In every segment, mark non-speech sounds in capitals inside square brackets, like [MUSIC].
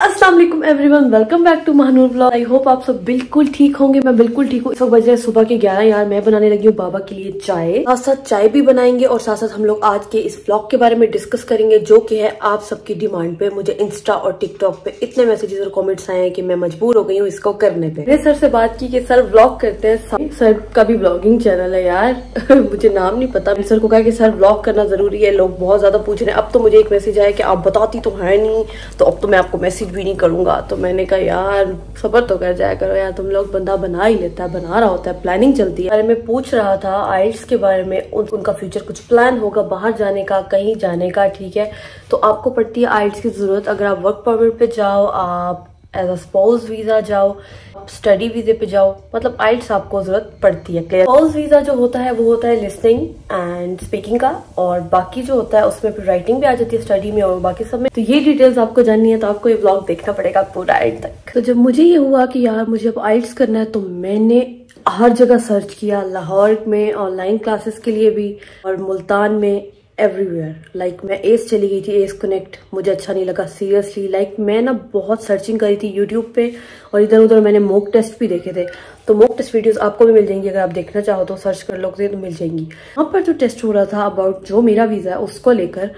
Aslam everyone welcome back to Mahanoor blog I hope आप सब बिल्कुल ठीक होंगे, मैं बिल्कुल ठीक हूँ। इस वक्त बज रहे सुबह के 11 यार मैं बनाने लगी हूँ बाबा के लिए चाय। साथ साथ चाय भी बनाएँगे और साथ साथ हम लोग आज के इस ब्लॉग के बारे में डिस्कस करेंगे, जो कि है आप सबकी डिमांड पे। मुझे इंस्टा और टिकटॉक पे इतने मैसेजेस और कॉमेंट्स आए हैं कि मैं मजबूर हो गई हूँ इसको करने पे। मेरे सर से बात की कि, सर ब्लॉग करते हैं सर का भी ब्लॉगिंग चैनल है यार। [LAUGHS] मुझे नाम नहीं पता। सर को कहा कि, सर ब्लॉग करना ज़रूरी है, लोग बहुत ज़्यादा पूछ रहे हैं। अब तो मुझे एक मैसेज आया कि आप बताती तो है नहीं तो अब तो मैं आपको मैसेज भी नहीं करूँगा। तो मैंने कहा यार सबर तो कर जाया करो। यार तुम लोग बंदा बना ही लेता है बना रहा होता है प्लानिंग चलती है। मैं पूछ रहा था आइल्स के बारे में उन, उनका फ्यूचर कुछ प्लान होगा बाहर जाने का कहीं जाने का ठीक है? तो आपको पड़ती है आइल्स की ज़रूरत। अगर आप वर्क परमिट पे जाओ आप एज अ स्पाउस वीज़ा जाओ स्टडी वीजे पे जाओ मतलब आइल्स आपको ज़रूरत पड़ती है क्लियर स्पाउस वीज़ा जो होता है, वो होता है लिसनिंग एंड स्पीकिंग का, और बाकी जो होता है, उसमें फिर राइटिंग भी आ जाती है स्टडी में और बाकी सब में। तो ये डिटेल्स आपको जाननी है तो आपको ये ब्लॉग देखना पड़ेगा पूरा एंड तक। तो जब मुझे ये हुआ कि यार मुझे अब आइल्स करना है तो मैंने हर जगह सर्च किया, लाहौर में ऑनलाइन क्लासेस के लिए भी, और मुल्तान में एवरीवेयर लाइक मैं एस चली गई थी एस कनेक्ट मुझे अच्छा नहीं लगा सीरियसली लाइक like, मैं ना बहुत सर्चिंग करी थी यूट्यूब पे और इधर उधर मैंने मोक टेस्ट भी देखे थे. तो मोक टेस्ट वीडियोस आपको भी मिल जाएँगी अगर आप देखना चाहो तो सर्च कर लोगे तो मिल जाएँगी. वहाँ पर जो टेस्ट हो रहा था अबाउट जो मेरा वीज़ा है उसको लेकर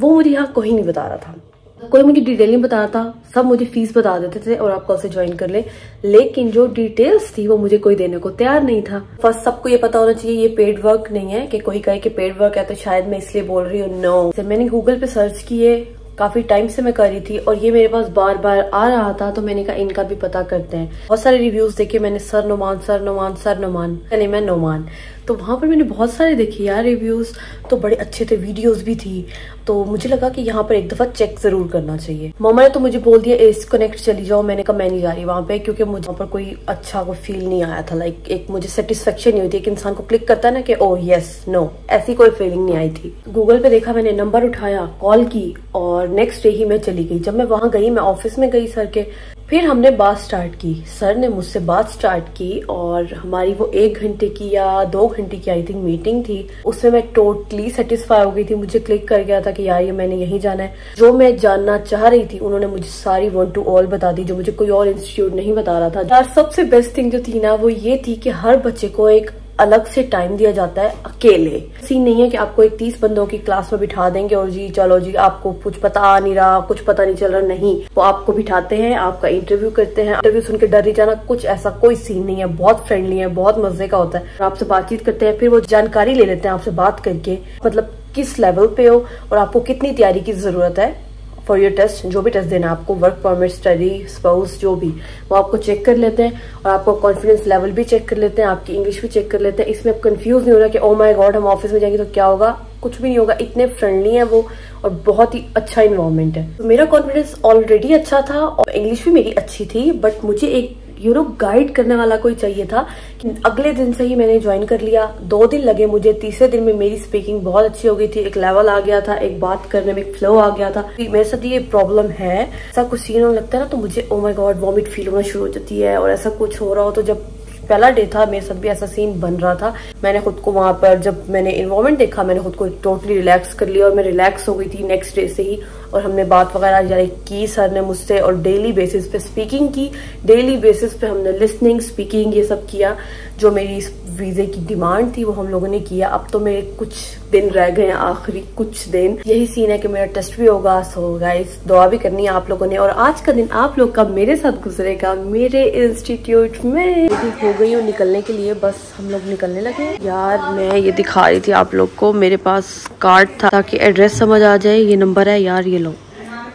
वो मुझे यहाँ कोई नहीं बता रहा था. कोई मुझे डिटेल नहीं बता रहा था। सब मुझे फ़ीस बता देते थे और आप कल से ज्वाइन कर ले। लेकिन जो डिटेल्स थी, वो मुझे कोई देने को तैयार नहीं था। फ़र्स्ट सबको ये पता होना चाहिए, ये पेड वर्क नहीं है कि कोई कहे कि पेड वर्क है तो शायद मैं इसलिए बोल रही हूँ नो no. मैंने गूगल पे सर्च किए, काफ़ी टाइम से मैं कर रही थी और ये मेरे पास बार बार आ रहा था तो मैंने कहा इनका भी पता करते हैं। बहुत सारे रिव्यूज़ देखे मैंने, sir Numan sir Numan sir Numan. नहीं मैं नुमान। तो वहाँ पर मैंने बहुत सारे देखे यार रिव्यूज़ तो बड़े अच्छे थे वीडियोस भी थी। तो मुझे लगा कि यहाँ पर एक दफ़ा चेक ज़रूर करना चाहिए। मामा ने तो मुझे बोल दिया एस कनेक्ट चली जाओ। मैंने कहा, मैं नहीं जा रही वहाँ पे, क्योंकि मुझे वहाँ पर कोई अच्छा कोई फील नहीं आया था। लाइक एक मुझे सेटिस्फेक्शन नहीं होती एक इंसान को क्लिक करता है ना कि ओह यस नो ऐसी कोई फीलिंग नहीं आई थी। गूगल पे देखा मैंने नंबर उठाया कॉल की, और नेक्स्ट डे ही मैं चली गई। जब मैं वहाँ गई, मैं ऑफ़िस में गई सर के फिर हमने बात स्टार्ट की। सर ने मुझसे बात स्टार्ट की और हमारी वो एक घंटे की या दो घंटे की आई थिंक मीटिंग थी। उसमें मैं टोटली सेटिस्फाई हो गई थी। मुझे क्लिक कर गया था कि यार, ये मैंने यही जाना है। जो मैं जानना चाह रही थी, उन्होंने मुझे सारी वन टू ऑल बता दी, जो मुझे कोई और इंस्टीट्यूट नहीं बता रहा था। यार, सबसे बेस्ट थिंग जो थी ना, वो ये थी कि हर बच्चे को एक अलग से टाइम दिया जाता है अकेले। सीन नहीं है कि आपको एक तीस बंदों की क्लास में बिठा देंगे और जी, चलो जी, आपको कुछ पता आ नहीं रहा, कुछ पता नहीं चल रहा, नहीं। वो आपको बिठाते हैं, आपका इंटरव्यू करते हैं। इंटरव्यू सुन के डर नहीं जाना, कुछ ऐसा कोई सीन नहीं है। बहुत फ्रेंडली है, बहुत मज़े का होता है। आपसे बातचीत करते हैं, फिर वो जानकारी ले लेते हैं आपसे बात करके। मतलब किस लेवल पे हो और आपको कितनी तैयारी की ज़रूरत है। फॉर योर टेस्ट जो भी टेस्ट देना आपको वर्क परमिट स्टडी स्पाउस जो भी, वो आपको चेक कर लेते हैं और आपको कॉन्फिडेंस लेवल भी चेक कर लेते हैं, आपकी इंग्लिश भी चेक कर लेते हैं। इसमें आप कंफ्यूज नहीं हो रहा कि ओ माई गॉड हम ऑफ़िस में जाएँगे तो क्या होगा? कुछ भी नहीं होगा। इतने फ्रेंडली है वो और बहुत ही अच्छा इन्वायरमेंट है। तो मेरा कॉन्फिडेंस ऑलरेडी अच्छा था और इंग्लिश भी मेरी अच्छी थी बट मुझे एक यू नो गाइड करने वाला कोई चाहिए था कि अगले दिन से ही मैंने ज्वाइन कर लिया। दो दिन लगे मुझे। तीसरे दिन में मेरी स्पीकिंग बहुत अच्छी हो गई थी। एक लेवल आ गया था, एक बात करने में एक फ्लो आ गया था। मेरे साथ ये प्रॉब्लम है। ऐसा कुछ सीन होने लगता है ना तो मुझे oh my God vomit feel होना शुरू हो जाती है और ऐसा कुछ हो रहा हो तो जब पहला डे था, मेरे साथ भी ऐसा सीन बन रहा था। मैंने खुद को वहाँ पर, जब मैंने इन्वॉल्वमेंट देखा, मैंने खुद को टोटली रिलैक्स कर लिया और मैं रिलैक्स हो गई थी नेक्स्ट डे से ही। और हमने बात वगैरह जारी की सर ने मुझसे और डेली बेसिस पे स्पीकिंग की। डेली बेसिस पे हमने लिसनिंग स्पीकिंग ये सब किया, जो मेरी वीजे की डिमांड थी, वो हम लोगों ने किया। अब तो मेरे कुछ दिन रह गए हैं, आखिरी कुछ दिन। यही सीन है कि मेरा टेस्ट भी होगा। सो गाइस दुआ भी करनी है आप लोगों ने। और आज का दिन आप लोग का मेरे साथ गुजरेगा, मेरे इंस्टीट्यूट में। हो गई हूँ निकलने के लिए। बस हम लोग निकलने लगे यार, मैं ये दिखा रही थी आप लोग को। मेरे पास कार्ड था ताकि एड्रेस समझ आ जाए। ये नंबर है यार, ये लो।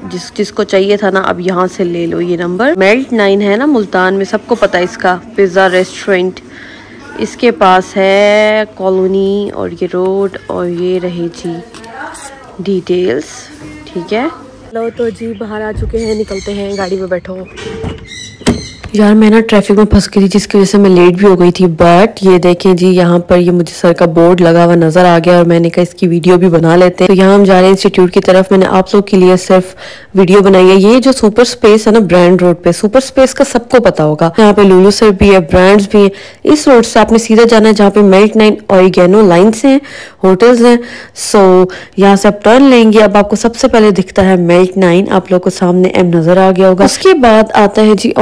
जिस, जिसको चाहिए था ना, अब यहाँ से ले लो ये नंबर मेल्ट नाइन है ना, मुल्तान में। सबको पता है इसका। पिज़्ज़ा रेस्टोरेंट इसके पास है कॉलोनी और ये रोड और ये रहे जी डिटेल्स, ठीक है? लो तो जी बाहर आ चुके हैं, निकलते हैं, गाड़ी में बैठो। यार, मैं ना ट्रैफ़िक में फंस गई थी, जिसकी वजह से मैं लेट भी हो गई थी बट ये देखें जी, यहाँ पर ये मुझे सर का बोर्ड लगा हुआ नज़र आ गया और मैंने कहा इसकी वीडियो भी बना लेते हैं। तो यहाँ हम जा रहे हैं इंस्टीट्यूट की तरफ़। मैंने आप लोग के लिए सिर्फ़ वीडियो बनाई है। ये जो सुपर स्पेस है ना ब्रांड रोड पे सुपर स्पेस का सबको पता होगा। यहाँ पे लूलू सर भी है ब्रांड्स भी है। इस रोड से आपने सीधा जाना है, जहाँ पे मेल्ट नाइन ऑरिगेनो लाइन्स हैं होटल्स हैं। सो यहाँ से आप टर्न लेंगे। अब आपको सबसे पहले दिखता है मेल्ट नाइन आप लोग को सामने एम नज़र आ गया होगा। उसके बाद आता है जी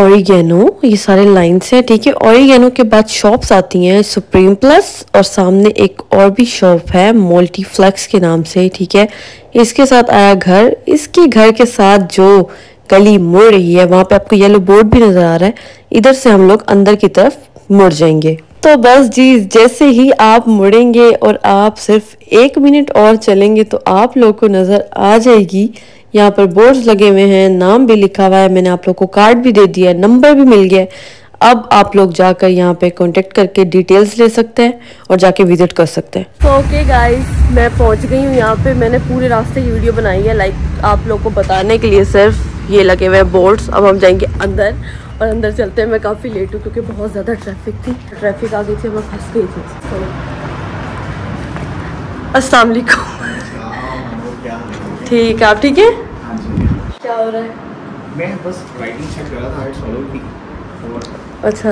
ऑरिगेनो ये सारे लाइन्स हैं, ठीक है? ऑरिगेनो के बाद शॉप्स आती हैं सुप्रीम प्लस और सामने एक और भी शॉप है मोल्टीफ्लेक्स के नाम से, ठीक है? इसके साथ आया घर। इसके घर के साथ जो गली मुड़ रही है, वहाँ पे आपको येलो बोर्ड भी नज़र आ रहा है। इधर से हम लोग अंदर की तरफ़ मुड़ जाएँगे। तो बस जी, जैसे ही आप मुड़ेंगे और आप सिर्फ़ एक मिनट और चलेंगे तो आप लोग को नज़र आ जाएगी यहाँ पर बोर्ड्स लगे हुए हैं, नाम भी लिखा हुआ है, मैंने आप लोग को कार्ड भी दे दिया है नंबर भी मिल गया। अब आप लोग जाकर यहाँ पे कांटेक्ट करके डिटेल्स ले सकते हैं और जाके विज़िट कर सकते हैं। ओके गाइस मैं पहुँच गई हूँ यहाँ पे। मैंने पूरे रास्ते की वीडियो बनाई है लाइक आप लोग को बताने के लिए सिर्फ़ ये लगे हुए बोर्ड्स अब हम जाएँगे अंदर और अंदर चलते हैं। मैं काफ़ी लेट हूँ क्योंकि बहुत ज़्यादा ट्रैफ़िक थी। ट्रैफ़िक आ गई थी मैं फंस गई थी। अस्सलाम ठीक है आप ठीक है? क्या हो रहा है? मैं बस राइटिंग चेक कर रहा था इट्स फॉलो थी अच्छा।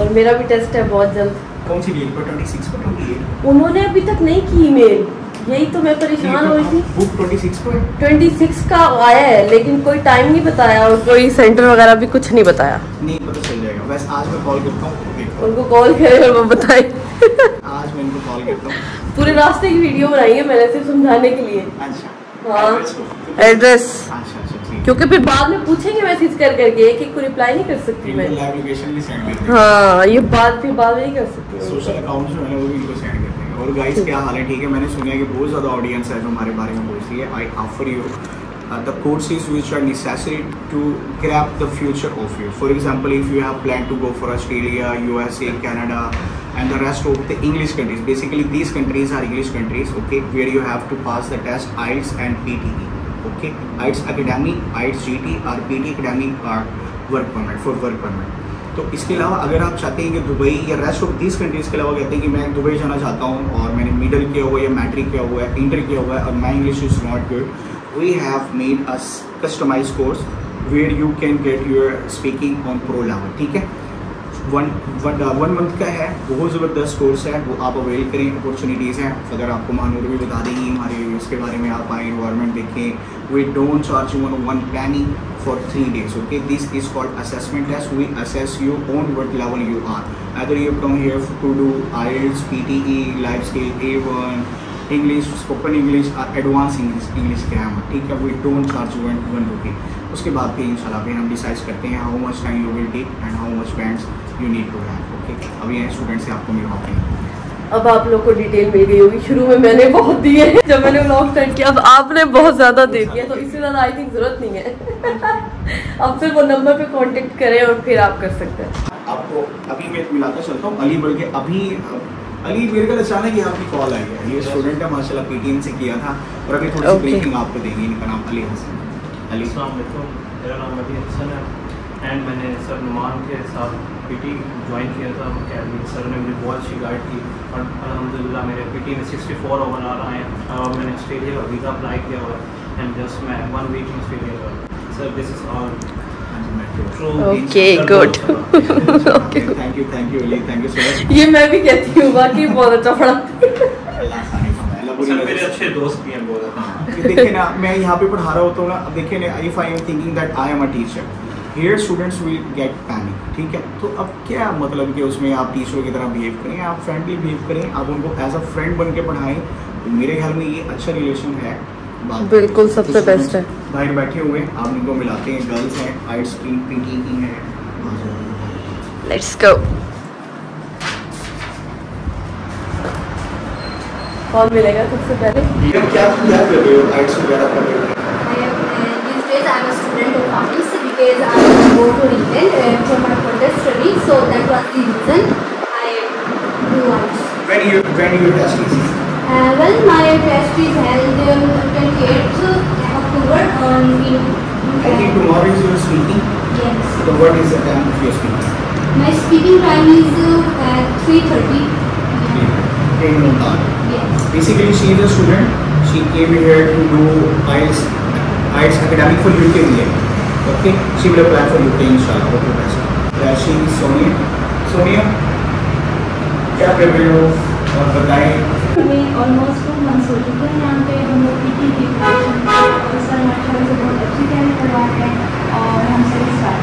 और मेरा भी टेस्ट है बहुत जल्द। कौन सी डेट पर 26 पर 28 उन्होंने अभी तक नहीं की ईमेल यही तो मैं परेशान हो रही थी। बुक 26 को है। 26 का आया है लेकिन कोई टाइम नहीं बताया और कोई सेंटर वगैरह भी कुछ नहीं बताया। नहीं पता चल जाएगा। वैसे आज मैं कॉल करता हूँ। उनको कॉल करे और वो बताए। [LAUGHS] आज मैं इनको कॉल करता हूँ। पूरे रास्ते की वीडियो बनाई है मैंने सिर्फ़ समझाने के लिए। अच्छा। हाँ। एड्रेस अच्छा अच्छा क्योंकि फिर बाद में पूछेंगे मैसेज कर करके एक एक को रिप्लाई नहीं कर सकती मैं। हाँ। ये बात फिर बाद में नहीं कर सकती सोशल अकाउंट जो है वो भी इनको सेंड कर देंगे और गाइस क्या हाल है? ठीक है मैंने सुना है कि बहुत ज़्यादा ऑडियंस है जो हमारे बारे में पूछती है। I offer you the courses which are necessary to grab the future of you. For example, if you have planned to go for Australia, USA, Canada, and the rest of the English countries. Basically, these countries are English countries, okay, where you have to pass the test IELTS and PTE. Okay, IELTS academic, IELTS GT, or PT academic or work permit for work permit. तो इसके अलावा अगर आप चाहते हैं कि Dubai या rest of these countries के अलावा कहते हैं कि मैं दुबई जाना चाहता हूँ और मैंने मिडल किया हुआ है या मैट्रिक किया हुआ है इंटर किया हुआ है और my English is not good we have made a customise course where you can get your speaking on pro level ठीक है वन वन वन मंथ का है, बहुत ज़बरदस्त कोर्स है, वो आप अवेल करें अपॉर्चुनिटीज़ हैं। अगर आपको महानूर भी बता देंगी हमारे इसके बारे में आप आए इन्वायरमेंट देखें we don't charge you one one penny for three days okay this is called assessment test we assess you on what level you are other you come here to do IELTS PTE life skill A one English spoken English और advance English English grammar ठीक है? We don't charge one one rupee उसके बाद फिर इंशाल्लाह फिर हम decide करते हैं how much time you will take and how much bands you need to have okay अभी यहाँ स्टूडेंट से आपको मिलवाते हैं। अब आप लोग को डिटेल मिल गई होगी। शुरू में मैंने बहुत दिए जब मैंने व्लॉग स्टार्ट किया अब आपने बहुत ज़्यादा दे दिया तो इससे ज़्यादा आई थिंक ज़रूरत नहीं है। अब सिर्फ़ वो नंबर पे कांटेक्ट करें और फिर आप कर सकते हैं। आपको अभी मैं मिलाता चलता हूँ। अली बल्कि अभी अली मेरे को अचानक ही आपकी कॉल आई है ये स्टूडेंट है माशाल्लाह पीटीएम से किया था। और अभी थोड़ी सी ब्रीफिंग आपको देंगे इनका नाम अली हसन। अली। मेरा नाम अली हसन है। एंड मैंने सर नुमान के साथ पीटी ज्वाइन किया था अकेडमी सर ने मुझे बहुत अच्छी गाइड की। और अलहमदिल्ला मेरे पीटी में 64 ओवर आ रहे हैं। और मैंने ऑस्ट्रेलिया का वीज़ा अप्लाई किया हुआ है। एंड जस्ट मैं वन वीक में ऑस्ट्रेलिया का sir this is all okay good okay thank you thank you Ali thank you so much ये मैं भी कहती हूँ बाकी बहुत अच्छा पढ़ा। सर मेरे अच्छे दोस्त भी हैं बहुत हाँ, देखिए ना मैं यहाँ पे पढ़ा रहा होता हूँ ना देखिए ना if I am thinking that I am a teacher here students will get panic ठीक है? तो अब क्या मतलब कि उसमें आप टीचर की तरह बिहेव करें आप फ्रेंडली बिहेव करें आप उनको एज अ फ्रेंड बन के पढ़ाएँ तो मेरे ख्याल में ये अच्छा रिलेशन है बिल्कुल सबसे बेस्ट है। बाहर बैठे हुए आप उनको मिलाते हैं गर्ल्स हैं आइट्स की पीटी की हैं लेट्स गो कौन मिलेगा सबसे पहले? ये क्या क्या कर रहे हो? आइट्स वगैरह कर रहे हो? Because I want to go to England uh, for my further study. So that was the reason I do arts. When you when your test is? Uh, well, my test is held on 28th October on in. I think tomorrow is your speaking. Yes. So what is the time of your speaking? My speaking time is uh, at 3.30. In Mumbai. Yes. Basically, she is a student. She came here to do IELTS, IELTS academic for UK लिए. Okay, she will apply for UK inshallah. Okay, best. Is Sonia. Sonia, क्या कर रहे हो और बताएँ हमें almost two months हो चुके हैं यहाँ पे हम लोग पीटी की प्रिपरेशन और सर माशाल्लाह से बहुत अच्छी तैयारी करवा रहे हैं और हम हैं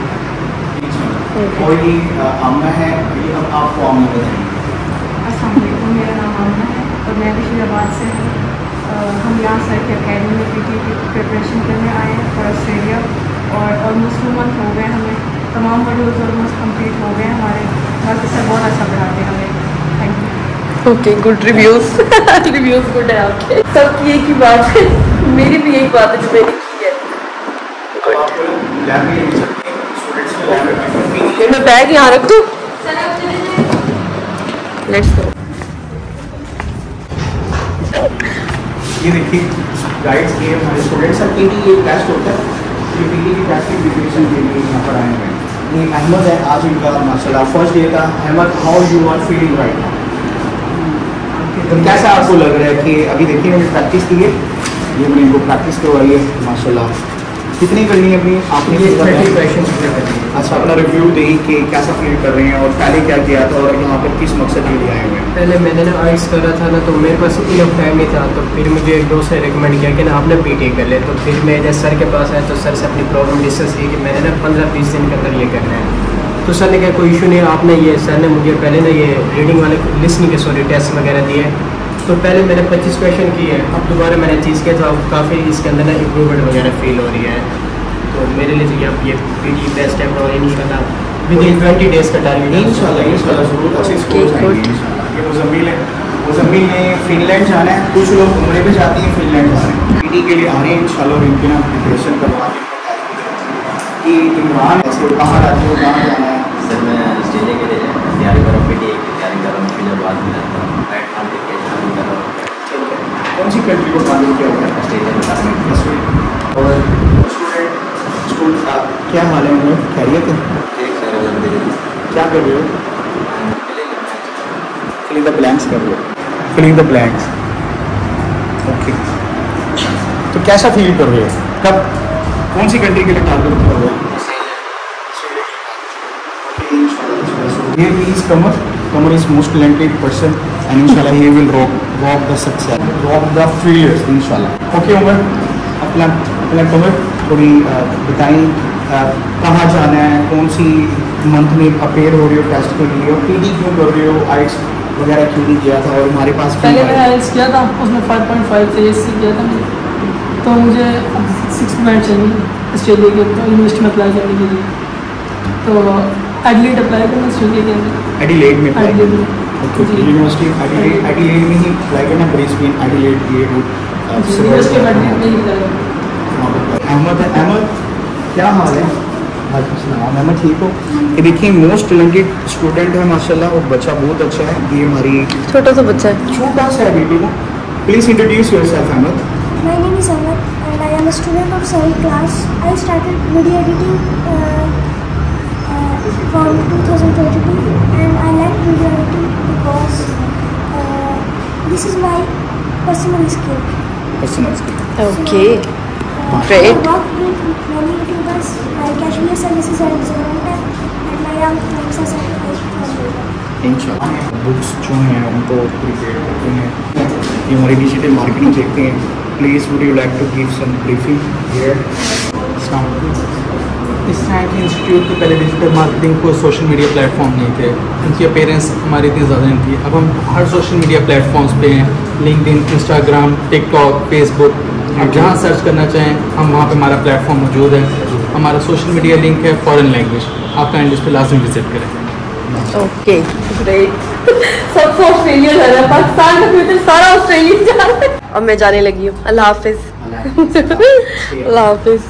और ये अ, आमना है ये अब आपको आमना बताएँगे अस्सलाम वालेकुम मेरा नाम आमना है और मैं बशीराबाद से हूँ हम यहाँ सर के अकेडमी में पीटी की प्रिपरेशन करने आए हैं फॉर ऑस्ट्रेलिया और ऑलमोस्ट टू मंथ हो गए हमें तमाम मॉड्यूल्स ऑलमोस्ट कंप्लीट हो गए हमारे। बाकी सर बहुत अच्छा पढ़ाते हैं हमें। Thank you okay good reviews reviews good है आपके। सबकी एक ही बात है। मेरी भी यही बात है जो मैंने की है। में को बैग यहाँ रख दूँ। लेट्स गो ये देखिए गाइड्स ये हमारे स्टूडेंट्स सब के लिए एक टेस्ट होता है। की टेस्ट प्रिपरेशन के लिए यहाँ पर आए हैं। ये अहमद है आज इनका माशाल्लाह फ़र्स्ट डे था Ahmed how you are feeling right तो कैसा आपको लग रहा है कि अभी देखिए मैंने प्रैक्टिस की है। ये मैंने इनको प्रैक्टिस करवाई है माशाल्लाह। कितनी करनी है अपनी? आपने अच्छा अपना रिव्यू दें कि कैसा फील कर रहे हैं और पहले क्या किया था और यहाँ पर किस मकसद के लिए आए हुए पहले मैंने ना आर्ट्स करा था ना तो मेरे पास इनफ टाइम नहीं था तो फिर मुझे एक दोस्त ने रिकमेंड किया कि ना आपने पीटी कर ले। तो फिर मैं जब सर के पास आया तो सर से अपनी प्रॉब्लम डिस्कस की कि मैंने ना पंद्रह बीस दिन के अंदर ये करना है। तो सर ने कहा, कोई इशू नहीं, आपने ये सर ने मुझे पहले ना ये रीडिंग वाले लिसनिंग के सॉरी टेस्ट वगैरह दिए तो पहले मैंने पच्चीस क्वेश्चन किए अब दोबारा मैंने चीज़ किया तो काफ़ी इसके अंदर ना इम्प्रूवमेंट वगैरह फील हो रही है। तो मेरे लिए तो ये अब ये पी टी बेस्ट है और in within twenty days का टारगेट है। इंशाल्लाह इंशाल्लाह ज़रूर। अच्छे स्कोर. आएँगे इंशाल्लाह ये मुजम्मिल है मुजम्मिल ने फिनलैंड जाना है। कुछ लोग उम्र पे जाते हैं फिनलैंड जा रहे हैं। पीटी के लिए आ रहे हैं इंशाल्लाह और इनके ना प्रिपरेशन करवा के ये इमरान ऐसे कहाँ आते हो कहाँ जाना है। सर मैं ऑस्ट्रेलिया के लिए तैयारी कर रहा हूँ पी की तैयारी कर रहा हूँ। फिर बाद में रहता हूँ। प्लेटफॉर्म पे शामिल कर रहा हूँ। कौन सी कंट्री को ताल्लुक क्या होगा ऑस्ट्रेलिया में टारगेट और क्या हाल है उन्हें खैरियत है? क्या कर रहे हो? फिलिंग द ब्लैंक्स कर रहे हो? फिलिंग द ब्लैंक्स ओके तो कैसा फील कर रहे हो? कब? कौन सी कंट्री के लिए टारगेट कर रहे हो? Qamar Qamar is most talented person and इंशाल्लाह he will rock rock the success rock the future इंशाल्लाह ओके उमर अपना अपना कमर थोड़ी बताएँ कहाँ जाना है कौन सी मंथ में अपेयर हो रही हो टेस्ट के लिए और पीडी क्यों कर रहे हो आइट्स वगैरह क्यों नहीं किया था और हमारे पास पहले मैंने आए? आइल्स किया था उसमें 5.5 थे एस किया था तो मुझे सिक्स पॉइंट चाहिए ऑस्ट्रेलिया के तो यूनिवर्सिटी में अप्लाई करने के लिए। तो एडलीट अप्लाई करना ऑस्ट्रेलिया के अंदर। एडिलेड में apply में। यूनिवर्सिटी एडिलेड एडिलेड में ही अप्लाई करना ब्रिस्बेन एडिलेड ये वो अ, यूनिवर्सिटी में एडलीट में ही अप्लाई करना अहमद है अहमद क्या हाल है वालेकुम अहमद ठीक हो ये देखिए मोस्ट टैलेंटेड स्टूडेंट है माशाल्लाह और बच्चा बहुत अच्छा है ये हमारी छोटा सा बच्चा है छोटा सा है बेटी को please introduce yourself Ahmed My name is Ahmed and I am a student of 7th class. I started video editing uh, uh, from 2022 and I like video editing because uh, this is my personal skill. Personal skill okay Uh, Great. I work with many YouTubers like Kashmir Services and Zomato and my young friends are इंशाल्लाह books जो हैं उनको prepare करते हैं। ये हमारी digital marketing देखते हैं। Please would you like to give some briefing here इस टाइम के इंस्टीट्यूट के पहले डिजिटल मार्केटिंग को सोशल मीडिया प्लेटफॉर्म नहीं थे। उनकी अपेयरेंस हमारी इतनी ज़्यादा नहीं थी। अब हम हर सोशल मीडिया प्लेटफॉर्म्स पे हैं। लिंकड इंस्टाग्राम टिकटॉक फेसबुक आप जहाँ सर्च करना चाहें हम वहाँ पे हमारा प्लेटफॉर्म मौजूद है। हमारा सोशल मीडिया लिंक है फॉरेन लैंग्वेज आप काइंड इस पर लाजमी विज़िट करें। ओके सबको ऑस्ट्रेलिया जाना है पाकिस्तान का फ्यूचर सारा ऑस्ट्रेलिया जा रहा है। अब मैं जाने लगी हूँ। अल्लाह हाफिज। [LAUGHS] अल्लाह हाफिज।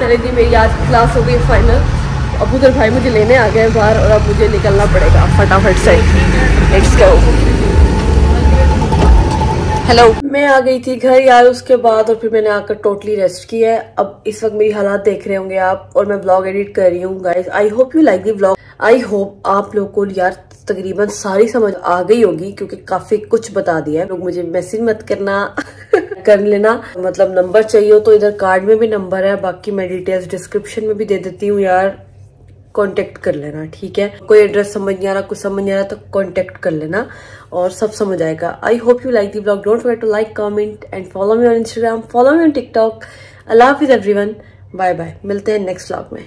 चले जी मेरी आज क्लास हो गई फाइनल अब उधर भाई मुझे लेने आ गए बाहर और अब मुझे निकलना पड़ेगा। फटाफट से। लेट्स गो हेलो मैं आ गई थी घर यार, उसके बाद और फिर मैंने आकर टोटली रेस्ट किया है। अब इस वक्त मेरी हालात देख रहे होंगे आप और मैं ब्लॉग एडिट कर रही हूँ guys I hope you like the blog I hope आप लोग को यार तकरीबन सारी समझ आ गई होगी, क्योंकि काफ़ी कुछ बता दिया है। लोग मुझे मैसेज मत करना, [LAUGHS] कर लेना। मतलब नंबर चाहिए हो तो इधर कार्ड में भी नंबर है, बाकी मैं डिटेल्स डिस्क्रिप्शन में भी दे देती हूँ यार। कांटेक्ट कर लेना, ठीक है? कोई एड्रेस समझ नहीं आ रहा, कुछ समझ नहीं आ रहा तो कांटेक्ट कर लेना और सब समझ आएगा। I hope you like the blog don't forget to like comment and follow me on Instagram follow me on TikTok अल्लाह हाफिज एवरीवन बाय बाय मिलते हैं नेक्स्ट ब्लॉग में।